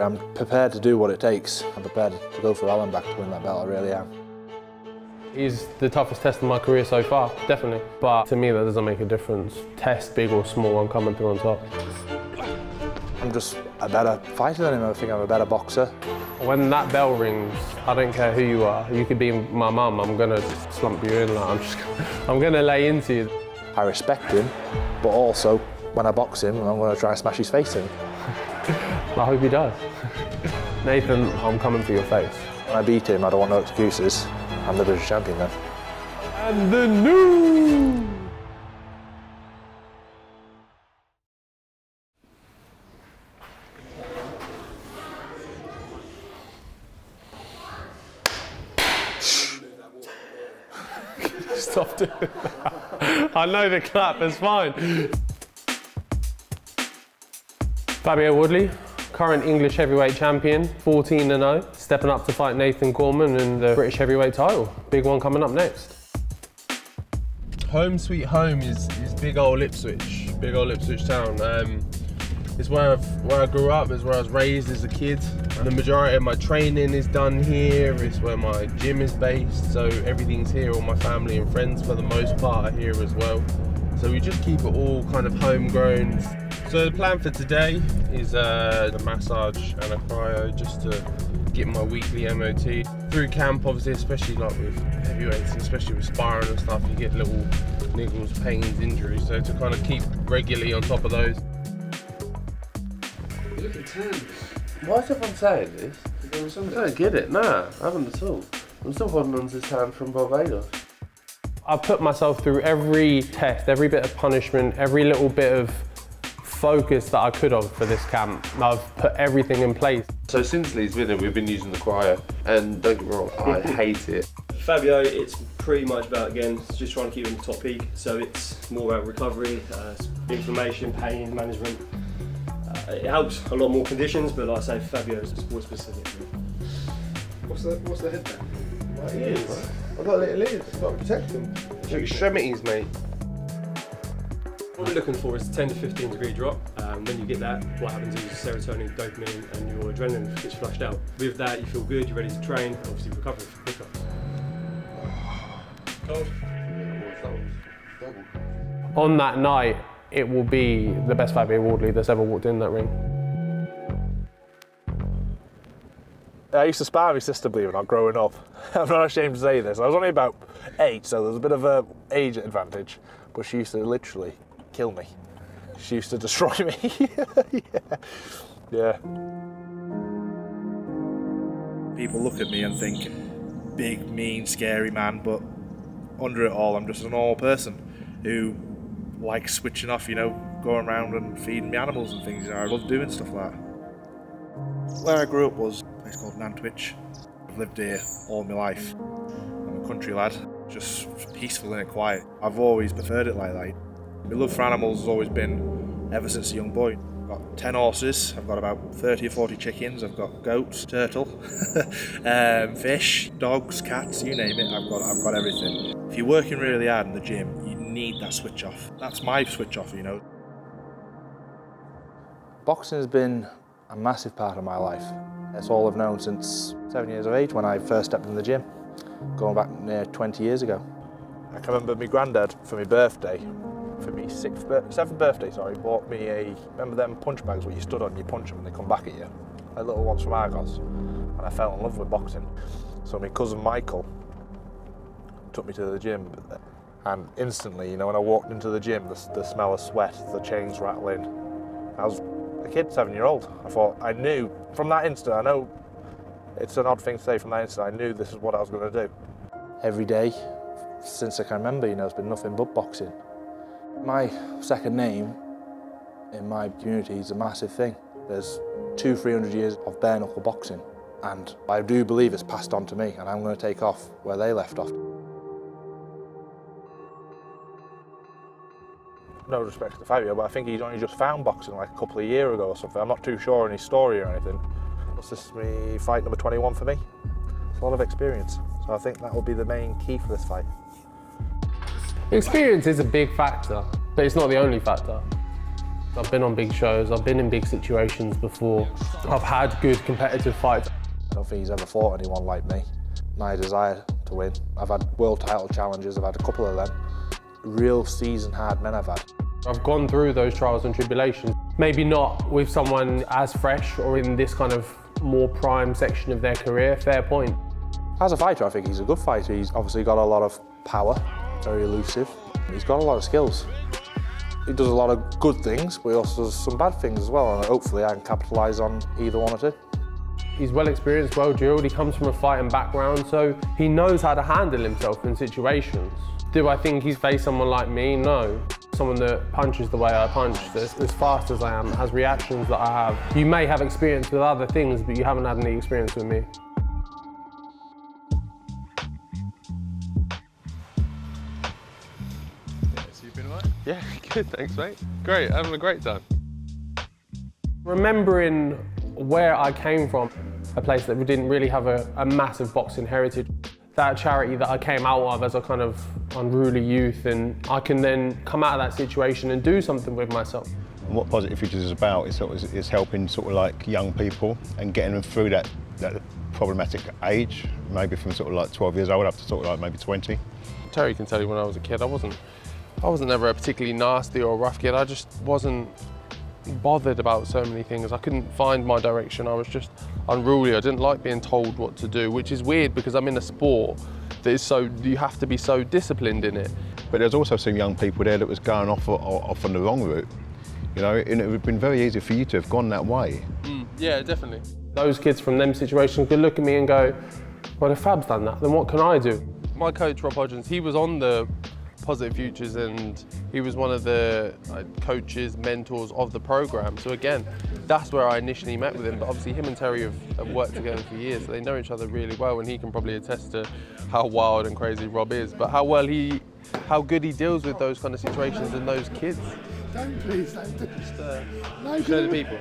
I'm prepared to do what it takes. I'm prepared to go for Alan back to win that belt, I really am. He's the toughest test of my career so far, definitely. But to me, that doesn't make a difference. Test, big or small, I'm coming through on top. I'm just a better fighter than him. I think I'm a better boxer. When that bell rings, I don't care who you are. You could be my mum. I'm gonna slump you in. Like, I'm just, I'm gonna lay into you. I respect him, but also when I box him, I'm going to try and smash his face in. I hope he does. Nathan, I'm coming for your face. When I beat him, I don't want no excuses. I'm the British champion then. And the new. Stop doing that. I know the clap is fine. Fabio Wardley, current English heavyweight champion, 14 0, stepping up to fight Nathan Gorman in the British heavyweight title. Big one coming up next. Home sweet home is, is big old Ipswich, big old Ipswich town. Um, it's where, I've, where I grew up, it's where I was raised as a kid. The majority of my training is done here, it's where my gym is based, so everything's here. All my family and friends, for the most part, are here as well. So we just keep it all kind of homegrown. So the plan for today is uh, a massage and a cryo just to get my weekly MOT. Through camp, obviously, especially like with heavyweights, especially with sparring and stuff, you get little niggles, pains, injuries. So to kind of keep regularly on top of those. Look at tan. Why is everyone saying this? I don't get it. Nah, I haven't at all. I'm still holding on to this hand from Barbados. I put myself through every test, every bit of punishment, every little bit of focus that I could have for this camp. I've put everything in place. So since Lee's been here, we've been using the cryo, and don't get me wrong, I hate it. Fabio, it's pretty much about again just trying to keep him top peak. So it's more about recovery, uh, inflammation, pain management. Uh, it helps a lot more conditions, but like I say, Fabio is sport specific. What's the what's the headband? Right, it is. I've got little ears. I've got to protect them. Your extremities, mate. What we're looking for is a 10 to 15 degree drop. Um, when you get that, what happens is serotonin, dopamine, and your adrenaline gets flushed out. With that, you feel good, you're ready to train, obviously recover quicker. Cold. On that night, it will be the best Fabio Wardley that's ever walked in that ring. I used to spar my sister, believe it or not, growing up. I'm not ashamed to say this. I was only about eight, so there's a bit of a age advantage. But she used to literally kill me. She used to destroy me. yeah. yeah. People look at me and think, big, mean, scary man, but under it all, I'm just a normal person who likes switching off, you know, going around and feeding me animals and things. You know, I love doing stuff like that. Where I grew up was a place called Nantwich. I've lived here all my life. I'm a country lad, just peaceful and quiet. I've always preferred it like that. My love for animals has always been ever since a young boy. I've got 10 horses, I've got about 30 or 40 chickens, I've got goats, turtle, um, fish, dogs, cats, you name it, I've got, I've got everything. If you're working really hard in the gym, you need that switch off. That's my switch off, you know. Boxing has been a massive part of my life. It's all I've known since seven years of age when I first stepped in the gym, going back near 20 years ago. I can remember my granddad for my birthday, for me sixth, seventh birthday, sorry, bought me a, remember them punch bags where you stood on, you punch them and they come back at you? Like little ones from Argos. And I fell in love with boxing. So my cousin Michael took me to the gym and instantly, you know, when I walked into the gym, the, the smell of sweat, the chains rattling, I was a kid, seven year old. I thought, I knew from that instant, I know it's an odd thing to say from that instant, I knew this is what I was going to do. Every day, since I can remember, you know, it's been nothing but boxing. My second name in my community is a massive thing. There's two, three hundred years of bare knuckle boxing, and I do believe it's passed on to me, and I'm going to take off where they left off. no respect to Fabio, but I think he's only just found boxing like a couple of years ago or something. I'm not too sure on his story or anything. This is me fight number 21 for me. It's a lot of experience. So I think that will be the main key for this fight. Experience is a big factor, but it's not the only factor. I've been on big shows, I've been in big situations before. I've had good competitive fights. I don't think he's ever fought anyone like me. My desire to win. I've had world title challenges, I've had a couple of them. Real season hard men I've had. I've gone through those trials and tribulations. Maybe not with someone as fresh or in this kind of more prime section of their career, fair point. As a fighter, I think he's a good fighter. He's obviously got a lot of power, very elusive. He's got a lot of skills. He does a lot of good things, but he also does some bad things as well, and hopefully I can capitalise on either one or two. He's well experienced, well drilled, he comes from a fighting background, so he knows how to handle himself in situations. Do I think he's faced someone like me? No. Someone that punches the way I punch, that's as fast as I am, has reactions that I have. You may have experience with other things, but you haven't had any experience with me. Yeah, good, thanks, mate. Great, having a great time. Remembering where I came from, a place that we didn't really have a, a massive boxing heritage, that charity that I came out of as a kind of unruly youth, and I can then come out of that situation and do something with myself. And what Positive Futures is about is, sort of, is helping sort of like young people and getting them through that, that problematic age, maybe from sort of like 12 years old up to sort of like maybe 20. Terry can tell you when I was a kid, I wasn't, I wasn't ever a particularly nasty or rough kid. I just wasn't bothered about so many things. I couldn't find my direction. I was just unruly. I didn't like being told what to do, which is weird because I'm in a sport that is so, you have to be so disciplined in it. But there's also some young people there that was going off, off on the wrong route. You know, and it would have been very easy for you to have gone that way. Mm, yeah, definitely. Those kids from them situations could look at me and go, well, if Fab's done that, then what can I do? My coach, Rob Hodgins, he was on the Positive Futures and he was one of the coaches, mentors of the program. So again, that's where I initially met with him. But obviously him and Terry have, have worked together for years, so they know each other really well and he can probably attest to how wild and crazy Rob is, but how well he, how good he deals with those kind of situations and those kids. Don't please, don't do Just uh, No, show the people.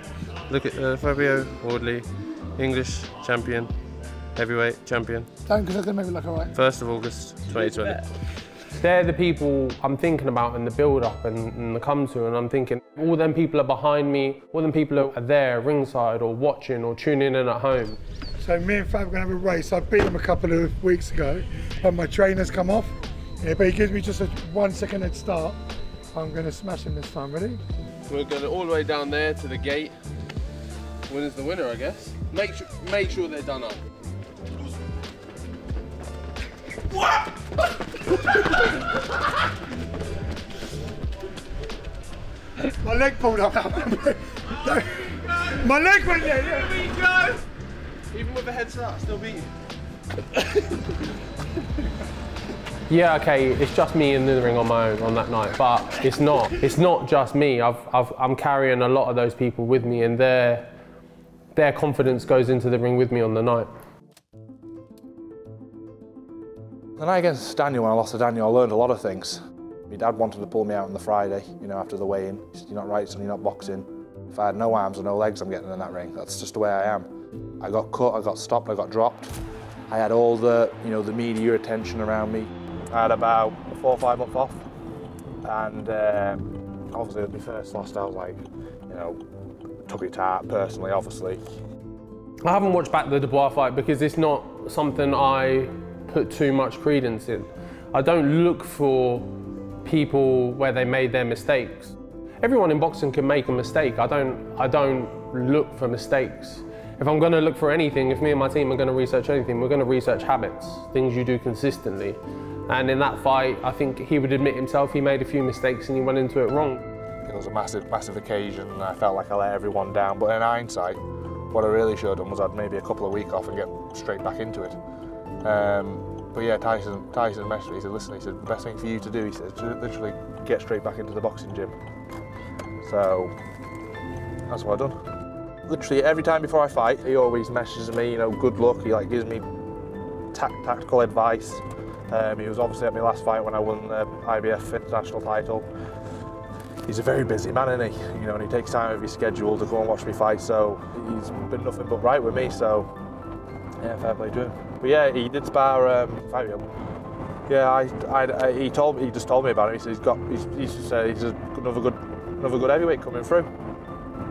Look at uh, Fabio Wardley, English champion, heavyweight champion, Don't, because I'm going to make it look alright. 1st of August 2020. They're the people I'm thinking about in the build up and, and the come to, and I'm thinking all them people are behind me, all them people are there ringside or watching or tuning in at home. So me and Fab are going to have a race. I beat him a couple of weeks ago, but my trainer's come off. Yeah, but he gives me just a one second head start. I'm going to smash him this time. Ready? We're going all the way down there to the gate. Winner's the winner, I guess. Make make sure they're done up. My leg pulled up. my leg went there. Yeah. Even with a head start, still beat you. Yeah, okay, it's just me in the ring on my own on that night, but it's not. It's not just me. I've, I've, I'm carrying a lot of those people with me, and their their confidence goes into the ring with me on the night. The night against Daniel, when I lost to Daniel, I learned a lot of things. My dad wanted to pull me out on the Friday, you know, after the weigh-in. He said, you're not right, son, you're not boxing. If I had no arms or no legs, I'm getting in that ring. That's just the way I am. I got cut, I got stopped, I got dropped. I had all the, you know, the media attention around me. I had about four or five months off. And um, obviously, at my first loss, I was like, you know, took it to heart personally, obviously. I haven't watched back the Dubois fight because it's not something I put too much credence in. I don't look for people where they made their mistakes. Everyone in boxing can make a mistake. I don't, I don't look for mistakes. If I'm going to look for anything, if me and my team are going to research anything, we're going to research habits, things you do consistently. And in that fight, I think he would admit himself he made a few mistakes and he went into it wrong. It was a massive, massive occasion and I felt like I let everyone down. But in hindsight, what I really should have done was I'd maybe a couple of weeks off and get straight back into it. Um, but yeah, Tyson, Tyson messaged me, he said, listen, he said, the best thing for you to do, he said, literally get straight back into the boxing gym. So, that's what I've done. Literally every time before I fight, he always messages me, you know, good luck, he like gives me tac tactical advice. Um, he was obviously at my last fight when I won the IBF international title. He's a very busy man, isn't he? You know, and he takes time out of his schedule to go and watch me fight, so he's been nothing but right with me, so yeah, fair play to him. But yeah, he did spar um, Fabio. Yeah, I, I, I, he told me, he just told me about it. He said he's got, he's, he's just said he's another good another good heavyweight coming through.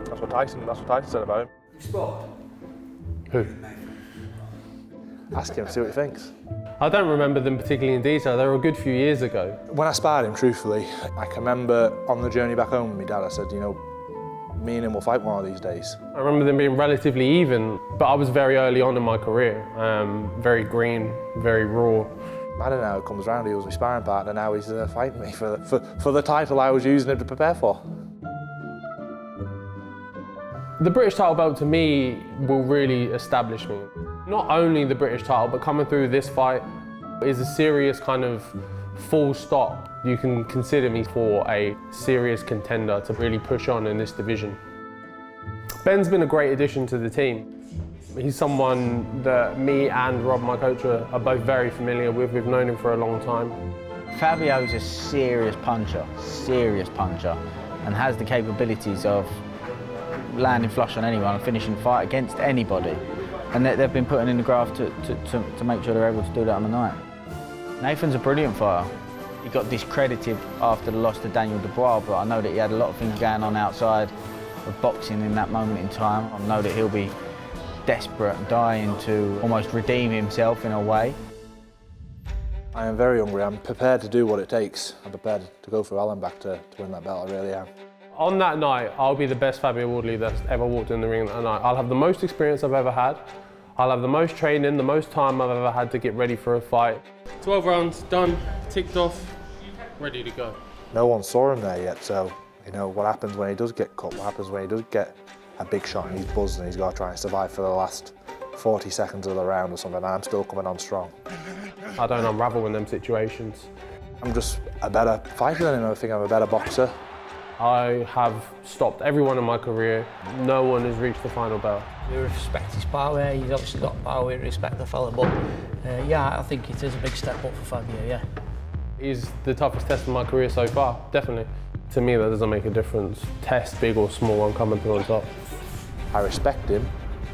That's what Tyson, that's what Tyson said about him. Who? Ask him, see what he thinks. I don't remember them particularly in detail. They were a good few years ago. When I sparred him, truthfully, I can remember on the journey back home with my dad, I said, you know, me and him will fight one of these days. I remember them being relatively even, but I was very early on in my career. Um, very green, very raw. I don't know how it comes round, he was my sparring partner, now he's uh, fighting me for, for, for the title I was using him to prepare for. The British title belt to me will really establish me. Not only the British title, but coming through this fight is a serious kind of full stop. You can consider me for a serious contender to really push on in this division. Ben's been a great addition to the team. He's someone that me and Rob, my coach, are, both very familiar with. We've known him for a long time. Fabio's a serious puncher, serious puncher, and has the capabilities of landing flush on anyone and finishing fight against anybody. And they, they've been putting in the graft to, to, to, to make sure they're able to do that on the night. Nathan's a brilliant fighter. He got discredited after the loss to Daniel Dubois, but I know that he had a lot of things going on outside of boxing in that moment in time. I know that he'll be desperate and dying to almost redeem himself in a way. I am very hungry, I'm prepared to do what it takes. I'm prepared to go for Allen back to, to win that belt, I really am. On that night, I'll be the best Fabio Wardley that's ever walked in the ring that night. I'll have the most experience I've ever had. I'll have the most training, the most time I've ever had to get ready for a fight. 12 rounds, done, ticked off, ready to go. No one saw him there yet, so you know what happens when he does get cut, what happens when he does get a big shot and he's buzzed and he's got to try and survive for the last 40 seconds of the round or something, and I'm still coming on strong. I don't unravel in them situations. I'm just a better fighter than him, I think I'm a better boxer. I have stopped everyone in my career. No one has reached the final bell. We respect his power. He's obviously got power. We respect the fella, but uh, yeah, I think it is a big step up for Fabio. Yeah. He's the toughest test of my career so far, definitely. To me, that doesn't make a difference. Test, big or small, I'm coming through on top. I respect him,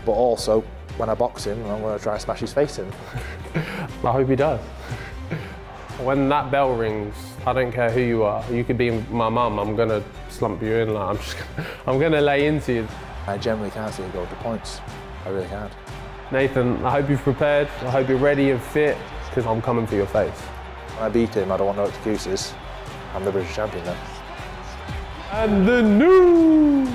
but also when I box him, I'm going to try and smash his face in. I hope he does. When that bell rings, I don't care who you are. You could be my mum. I'm gonna slump you in. Like I'm just, I'm gonna lay into you. I generally can't see it go to points. I really can't. Nathan, I hope you've prepared. I hope you're ready and fit, because I'm coming for your face. When I beat him, I don't want no excuses. I'm the British champion then. And the new